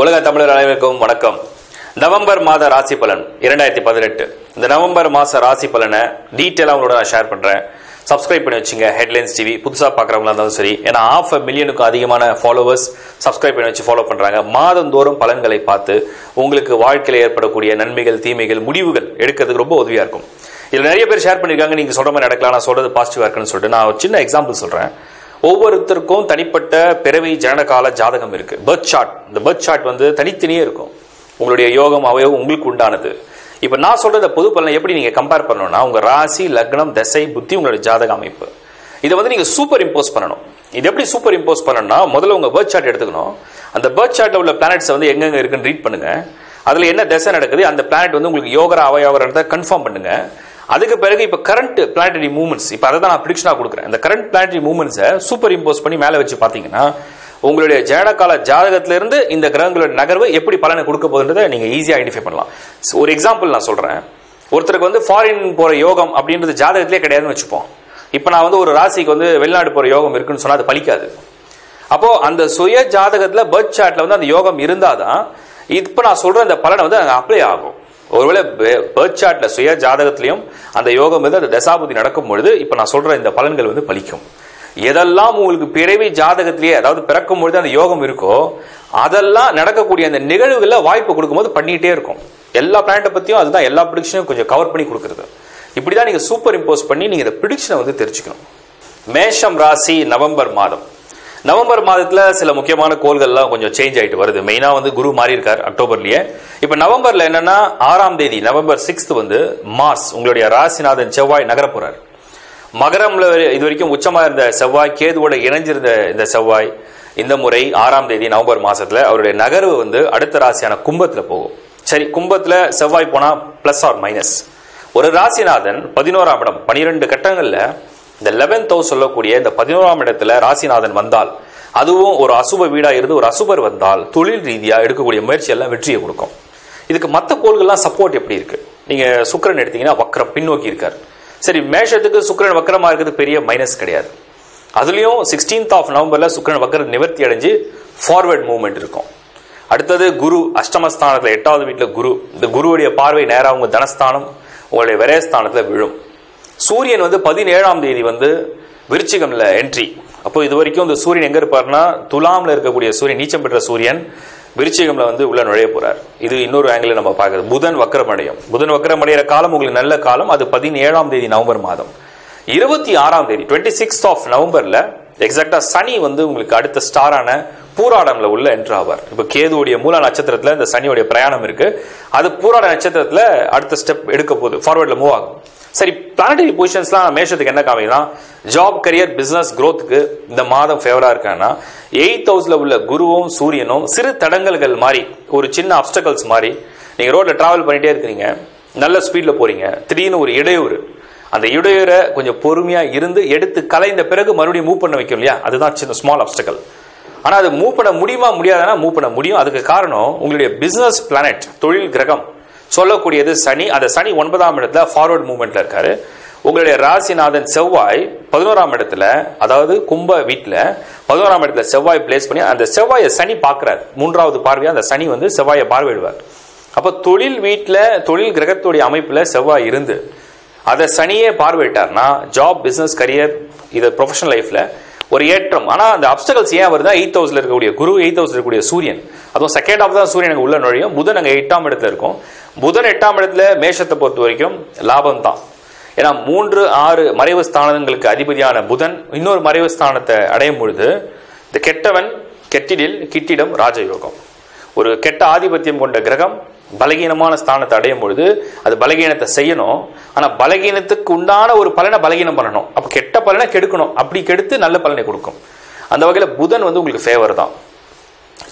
உலக தமிழர் அனைவருக்கும் வணக்கம். நவம்பர் மாத ராசி பலன் இரண்டாயிரத்தி பதினெட்டு. இந்த நவம்பர் மாச ராசி பலனை டீட்டெயிலாக உங்களோட நான் ஷேர் பண்றேன். சப்ஸ்கிரைப் பண்ணி வச்சுங்க ஹெட்லைன்ஸ் டிவி புதுசாக பார்க்குறவங்களா இருந்தாலும் சரி ஏன்னா ஆஃப் மில்லியனுக்கும் அதிகமான ஃபாலோவர்ஸ் சப்ஸ்கிரைப் பண்ணி வச்சு ஃபாலோ பண்றாங்க. மாதந்தோறும் பலன்களை பார்த்து உங்களுக்கு வாழ்க்கையில் ஏற்படக்கூடிய நன்மைகள் தீமைகள் முடிவுகள் எடுக்கிறதுக்கு ரொம்ப உதவியா இருக்கும். இதுல நிறைய பேர் ஷேர் பண்ணிருக்காங்க நீங்க சொல்ற மாதிரி நடக்கலாம் நான் சொல்றது பாசிட்டிவா இருக்குன்னு சொல்லிட்டு. நான் ஒரு சின்ன எக்ஸாம்பிள் சொல்றேன். ஒவ்வொருத்தருக்கும் தனிப்பட்ட பிறவி ஜனனகால ஜாதகம் இருக்கு. பர்த் சார்ட் இந்த பர்த் சார்ட் வந்து தனித்தனியே இருக்கும். உங்களுடைய யோகம் அவயோகம் உங்களுக்கு உண்டானது. இப்ப நான் சொல்ற இந்த பொது பலனை எப்படி நீங்க கம்பேர் பண்ணணும்னா உங்க ராசி லக்னம் தசை புத்தி உங்களுடைய ஜாதக அமைப்பு. இதை வந்து நீங்க சூப்பர் இம்போஸ் பண்ணணும். இது எப்படி சூப்பர் இம்போஸ் பண்ணணும்னா முதல்ல உங்க பர்த் சார்ட் எடுத்துக்கணும். அந்த பர்த் சார்ட்ல உள்ள பிளானட்ஸ் வந்து எங்கெங்க இருக்குன்னு ரீட் பண்ணுங்க. அதுல என்ன தசை நடக்குது அந்த பிளானட் வந்து உங்களுக்கு யோகர அவயோகரத்தை கன்ஃபார்ம் பண்ணுங்க. அதுக்கு பிறகு இப்போ கரண்ட் பிளானட்டரி மூவ்மெண்ட்ஸ் இப்போ அதை தான் நான் ப்ரிடிக்ஷனா கொடுக்குறேன். இந்த கரண்ட் பிளானட்டரி மூவ்மெண்ட்ஸை சூப்பர் இம்போஸ் பண்ணி மேலே வச்சு பார்த்தீங்கன்னா உங்களுடைய ஜனகால ஜாதகத்திலிருந்து இந்த கிரகங்களோட நகர்வு எப்படி பலனை கொடுக்க போகுதுன்றதை நீங்கள் ஈஸியாக ஐடென்டிஃபை பண்ணலாம். ஒரு எக்ஸாம்பிள் நான் சொல்கிறேன் ஒருத்தருக்கு வந்து ஃபாரின் போகிற யோகம் அப்படின்றது ஜாதகத்திலே கிடையாதுன்னு வச்சுப்போம். இப்போ நான் வந்து ஒரு ராசிக்கு வந்து வெளிநாடு போகிற யோகம் இருக்குன்னு சொன்னால் அது பலிக்காது. அப்போ அந்த சுய ஜாதகத்தில் பர்த் சார்ட்ல வந்து அந்த யோகம் இருந்தாதான் இப்போ நான் சொல்ற அந்த பலனை வந்து அங்கே அப்ளை ஆகும். ஒருவேளை பர்த் சார்ட்ல சுய ஜாதகத்திலையும் அந்த யோகம் வந்து அந்த தசாபதி நடக்கும் பொழுது இப்போ நான் சொல்ற இந்த பலன்கள் வந்து பலிக்கும். எதெல்லாம் உங்களுக்கு பிறவி ஜாதகத்திலேயே அதாவது பிறக்கும் பொழுது அந்த யோகம் இருக்கோ அதெல்லாம் நடக்கக்கூடிய அந்த நிகழ்வுகளில் வாய்ப்பு கொடுக்கும்போது பண்ணிகிட்டே இருக்கும். எல்லா பிளானட்டை பற்றியும் அதுதான் எல்லா ப்ரிடிக்ஷனையும் கொஞ்சம் கவர் பண்ணி கொடுக்குறது. இப்படி தான் நீங்கள் சூப்பர் இம்போஸ் பண்ணி நீங்கள் இந்த ப்ரிடிக்ஷனை வந்து தெரிஞ்சுக்கணும். மேஷம் ராசி நவம்பர் மாதம். நவம்பர் மாதத்துல சில முக்கியமான கோள்கள்லாம் கொஞ்சம் சேஞ்ச் ஆயிட்டு வருது. மெயினா வந்து குரு மாறி இருக்கார் அக்டோபர்லயே. இப்ப நவம்பர்ல என்னன்னா ஆறாம் தேதி நவம்பர் சிக்ஸ்த் வந்து மார்ஸ் உங்களுடைய ராசிநாதன் செவ்வாய் நகரப்போறார் மகரம்ல இது வரைக்கும் உச்சமா இருந்த செவ்வாய் கேதுவோட இணைஞ்சிருந்த இந்த செவ்வாய் இந்த முறை ஆறாம் தேதி நவம்பர் மாசத்துல அவருடைய நகர்வு வந்து அடுத்த ராசியான கும்பத்துல போகும். சரி கும்பத்துல செவ்வாய் போனா பிளஸ் ஆர் மைனஸ் ஒரு ராசிநாதன் பதினோராம் இடம் பனிரெண்டு கட்டங்கள்ல இந்த லெவன்த் ஹவுஸ் சொல்லக்கூடிய இந்த பதினோராம் இடத்துல ராசிநாதன் வந்தால் அதுவும் ஒரு அசுப வீடா இருந்து ஒரு அசுபர் வந்தால் தொழில் ரீதியா எடுக்கக்கூடிய முயற்சி எல்லாம் வெற்றியை கொடுக்கும். இதுக்கு மற்ற கோள்கள்லாம் சப்போர்ட் எப்படி இருக்கு? நீங்க சுக்கரன் எடுத்தீங்கன்னா வக்கரம் பின்னோக்கி இருக்காரு. சரி மேஷத்துக்கு சுக்கிரன் வக்கரமா இருக்கிறது பெரிய மைனஸ் கிடையாது. அதுலயும் சிக்ஸ்டீன்த் ஆஃப் நவம்பர்ல சுக்கரன் வக்கர நிவர்த்தி அடைஞ்சு ஃபார்வர்ட் மூவ்மெண்ட் இருக்கும். அடுத்தது குரு அஷ்டமஸ்தானத்தில் எட்டாவது வீட்டில் குரு. இந்த குருவுடைய பார்வை நேராக உங்க தனஸ்தானம் உங்களுடைய விரயஸ்தானத்தில் விழும். சூரியன் வந்து பதினேழாம் தேதி வந்து விருச்சிகம்ல என்ட்ரி அப்போ இது வரைக்கும் இந்த சூரியன் எங்க இருப்பாருன்னா துலாம்ல இருக்கக்கூடிய சூரியன் நீச்சம் பெற்ற சூரியன் விருச்சிகம்ல வந்து உள்ள நுழைய போறார். இது இன்னொரு ஆங்கிள் நம்ம பார்க்கறது. புதன் வக்கரமடையும் புதன் வக்கரமடைகிற காலம் உங்களுக்கு நல்ல காலம். அது பதினேழாம் தேதி நவம்பர் மாதம். இருபத்தி ஆறாம் தேதி டுவெண்ட்டி சிக்ஸ் ஆஃப் நவம்பர்ல எக்ஸாக்டா சனி வந்து உங்களுக்கு அடுத்த ஸ்டாரான பூராடம்ல உள்ள என்ட்ரு ஆவார். இப்ப கேதுவுடைய மூல நட்சத்திரத்துல இந்த சனியுடைய பிரயாணம் இருக்கு. அது பூராட நட்சத்திரத்துல அடுத்த ஸ்டெப் எடுக்க போகுது. ஃபார்வர்ட்ல மூவ் ஆகும். சரி பிளானடரி பொசிஷன்ஸ்லாம் மேஷத்துக்கு என்ன காமிக்கலாம்? ஜாப் கரியர் பிசினஸ் க்ரோத்துக்கு இந்த மாதம் ஃபேவரா இருக்காங்கன்னா எயித் ஹவுஸ்ல உள்ள குருவும் சூரியனும் சிறு தடங்கல்கள் மாதிரி ஒரு சின்ன அப்டக்கல்ஸ் மாதிரி நீங்க ரோட்ல டிராவல் பண்ணிட்டே இருக்கிறீங்க நல்ல ஸ்பீட்ல போறீங்க திடீர்னு ஒரு இடையூறு. அந்த இடையூரை கொஞ்சம் பொறுமையா இருந்து எடுத்து கலைந்த பிறகு மறுபடியும் மூவ் பண்ண வைக்கும் இல்லையா? அதுதான் சின்ன ஸ்மால் அப்டக்கல் ஆனா அது மூவ் பண்ண முடியுமா முடியாதுன்னா மூவ் பண்ண முடியும். அதுக்கு காரணம் உங்களுடைய பிசினஸ் பிளானட் தொழில் கிரகம். சொல்லக்கூடியது சனி. அந்த சனி ஒன்பதாம் இடத்துல ஃபார்வர்ட் மூவ்மெண்ட்ல இருக்காரு. உங்களுடைய ராசிநாதன் செவ்வாய் பதினோராம் இடத்துல அதாவது கும்ப வீட்டில் பதினோராம் இடத்துல செவ்வாய் பிளேஸ் பண்ணி அந்த செவ்வாயை சனி பார்க்கிறார். மூன்றாவது பார்வையாக அந்த சனி வந்து செவ்வாயை பார்வையிடுவார். அப்போ தொழில் வீட்டில் தொழில் கிரகத்துடைய அமைப்பில் செவ்வாய் இருந்து அதை சனியே பார்வையிட்டார்னா ஜாப் பிஸ்னஸ் கரியர் இது ப்ரொஃபஷனல் லைஃப்பில் ஒரு ஏற்றம். ஆனால் அந்த அப்டகல்ஸ் ஏன் வருதா எயித் ஹவுஸில் இருக்கக்கூடிய குரு எயித் ஹவுஸில் இருக்கக்கூடிய சூரியன். அதுவும் செகண்ட் ஆஃப் தான் சூரியன் அங்க உள்ள நுழையும். புதன் அங்கே எட்டாம் இடத்துல இருக்கும். புதன் எட்டாம் இடத்துல மேஷத்தை பொறுத்த வரைக்கும் லாபம் தான் ஏன்னா மூன்று ஆறு மறைவு ஸ்தானங்களுக்கு அதிபதியான புதன் இன்னொரு மறைவு ஸ்தானத்தை அடையும் பொழுது இந்த கெட்டவன் கெட்டிடில் கிட்டிடம் ராஜயோகம். ஒரு கெட்ட ஆதிபத்தியம் கொண்ட கிரகம் பலகீனமான ஸ்தானத்தை அடையும் பொழுது அது பலகீனத்தை செய்யணும். ஆனால் பலகீனத்துக்கு உண்டான ஒரு பலனை பலகீனம் பண்ணணும். அப்போ கெட்ட பலனை கெடுக்கணும். அப்படி கெடுத்து நல்ல பலனை கொடுக்கும். அந்த வகையில் புதன் வந்து உங்களுக்கு ஃபேவர் தான்.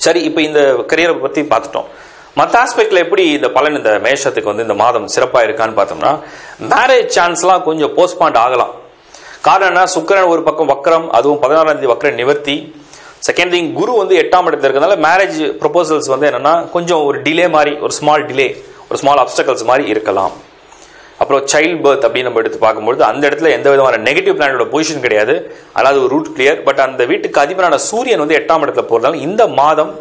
சரி இப்போ இந்த கரியரை பற்றி பார்த்துட்டோம். மற்ற ஆஸ்பெக்ட்ல எப்படி இந்த பலன் இந்த மேஷத்துக்கு வந்து இந்த மாதம் சிறப்பா இருக்கான்னு பார்த்தோம்னா மேரேஜ் சான்ஸ்லாம் கொஞ்சம் போஸ்ட்பாண்ட் ஆகலாம். காரணம்னா சுக்கரன் ஒரு பக்கம் வக்கரம் அதுவும் பதினாறாம் தேதி வக்கர நிவர்த்தி. செகண்ட் திங் குரு வந்து எட்டாம் இடத்துல இருக்கிறதுனால மேரேஜ் ப்ரொபோசல்ஸ் வந்து என்னன்னா கொஞ்சம் ஒரு டிலே மாதிரி ஒரு ஸ்மால் டிலே ஒரு ஸ்மால் அப்டக்கல்ஸ் மாதிரி இருக்கலாம். அப்புறம் சைல்ட் பர்த் அப்படின்னு நம்ம எடுத்து பார்க்கும்போது அந்த இடத்துல எந்த விதமான நெகட்டிவ் பிளானோட பொசிஷன் கிடையாது. அதாவது ஒரு ரூட் கிளியர் பட் அந்த வீட்டுக்கு அதிபரான சூரியன் வந்து எட்டாம் இடத்துல போகிறதால இந்த மாதம்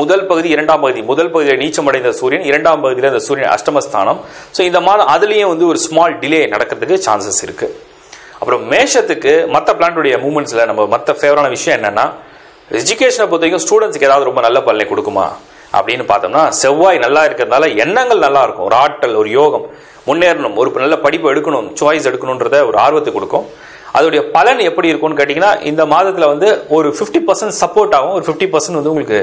முதல் பகுதி இரண்டாம் பகுதி. முதல் பகுதியில் நீச்சம் அடைந்த சூரியன் இரண்டாம் பகுதியில் அந்த சூரியன் அஷ்டமஸ்தானம். ஸோ இந்த மாதம் அதுலேயும் வந்து ஒரு ஸ்மால் டிலே நடக்கிறதுக்கு சான்சஸ் இருக்கு. அப்புறம் மேஷத்துக்கு மற்ற பிளான்டுடைய மூமெண்ட்ஸில் நம்ம மற்ற ஃபேவரான விஷயம் என்னன்னா எஜுகேஷனை பொறுத்த வரைக்கும் ஸ்டூடெண்ட்ஸ்க்கு ஏதாவது ரொம்ப நல்ல பலனை கொடுக்குமா? அப்படின்னு பார்த்தோம்னா செவ்வாய் நல்லா இருக்கிறதுனால எண்ணங்கள் நல்லா இருக்கும். ஒரு ஆற்றல் ஒரு யோகம் முன்னேறணும். ஒரு நல்ல படிப்பு எடுக்கணும் சாய்ஸ் எடுக்கணுன்றத ஒரு ஆர்வத்தை கொடுக்கும். அதோடைய பலன் எப்படி இருக்கும்னு கேட்டிங்கன்னா இந்த மாதத்தில் வந்து ஒரு ஃபிஃப்டி பர்சன்ட் சப்போர்ட் ஆகும். ஒரு ஃபிஃப்டி பர்சன்ட் வந்து உங்களுக்கு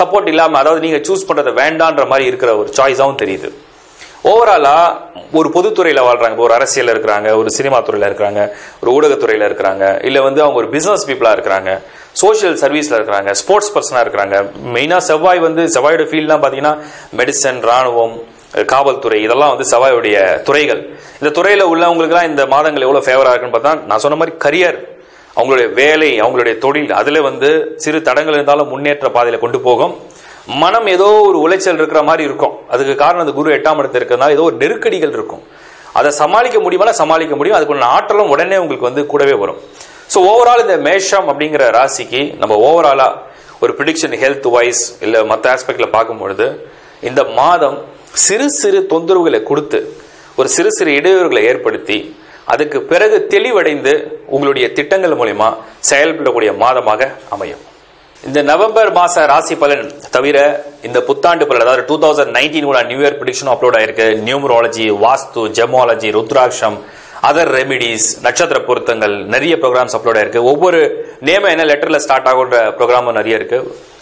சப்போர்ட் இல்லாமல் அதாவது நீங்கள் சூஸ் பண்ணுறது வேண்டான்ற மாதிரி இருக்கிற ஒரு சாய்ஸாகவும் தெரியுது. ஓவராலா ஒரு பொதுத்துறையில் வாழ்றாங்க. இப்போ ஒரு அரசியல் இருக்கிறாங்க ஒரு சினிமா துறையில் இருக்கிறாங்க ஒரு ஊடகத்துறையில் இருக்கிறாங்க இல்லை வந்து அவங்க ஒரு பிசினஸ் பீப்புளாக இருக்கிறாங்க சோஷியல் சர்வீஸில் இருக்கிறாங்க ஸ்போர்ட்ஸ் பர்சனாக இருக்கிறாங்க. மெயினாக செவ்வாய் வந்து செவ்வாயோட ஃபீல்ட்லாம் பார்த்தீங்கன்னா மெடிசன் ராணுவம் காவல்துறை இதெல்லாம் வந்து செவ்வாயுடைய துறைகள். இந்த துறையில் உள்ளவங்களுக்குலாம் இந்த மாதங்கள் எவ்வளோ ஃபேவராக இருக்குன்னு பார்த்தா நான் சொன்ன மாதிரி கரியர் அவங்களுடைய வேலை அவங்களுடைய தொழில் அதில் வந்து சிறு தடங்கள் இருந்தாலும் முன்னேற்ற பாதையில் கொண்டு போகும். மனம் ஏதோ ஒரு உளைச்சல் இருக்கிற மாதிரி இருக்கும். அதுக்கு காரணம் அந்த குரு எட்டாம் இடத்துல இருக்கிறதுனால ஏதோ ஒரு நெருக்கடிகள் இருக்கும். அதை சமாளிக்க முடியுமா? சமாளிக்க முடியும்? அதுக்குள்ள ஆற்றலும் உடனே உங்களுக்கு வந்து கூடவே வரும். ஸோ ஓவரால் இந்த மேஷம் அப்படிங்கிற ராசிக்கு நம்ம ஓவராலாக ஒரு ப்ரிடிக்ஷன் ஹெல்த் வைஸ் இல்லை மற்ற ஆஸ்பெக்டில் பார்க்கும்பொழுது இந்த மாதம் சிறு சிறு தொந்தரவுகளை கொடுத்து ஒரு சிறு சிறு இடையூறுகளை ஏற்படுத்தி அதுக்கு பிறகு தெளிவடைந்து உங்களுடைய திட்டங்கள் மூலயமா செயல்படக்கூடிய மாதமாக அமையும். இந்த நவம்பர் மாச ராசி பலன் தவிர இந்த புத்தாண்டு பலன் அதாவது two thousand nineteen new year prediction upload ஆயிருக்கு. நியூமரோலஜி வாஸ்து ஜெமாலஜி ருத்ராட்சம் அதர் ரெமிடிஸ் நட்சத்திர பொருத்தங்கள் நிறைய ப்ரோக்ராம்ஸ் அப்லோட் ஆயிருக்கு. ஒவ்வொரு நேம என்ன லெட்டர்ல ஸ்டார்ட் ஆகுன்ற ப்ரோக்ராமும் நிறைய இருக்கு.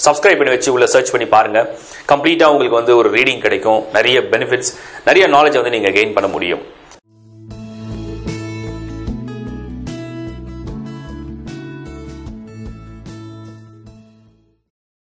சப்ஸ்கிரைப் பண்ணி வச்சு உள்ள சர்ச் பண்ணி பாருங்க. கம்ப்ளீட்டா உங்களுக்கு வந்து ஒரு ரீடிங் கிடைக்கும். நிறைய பெனிஃபிட்ஸ் நிறைய நாலேஜ் வந்து நீங்க கெயின் பண்ண முடியும்.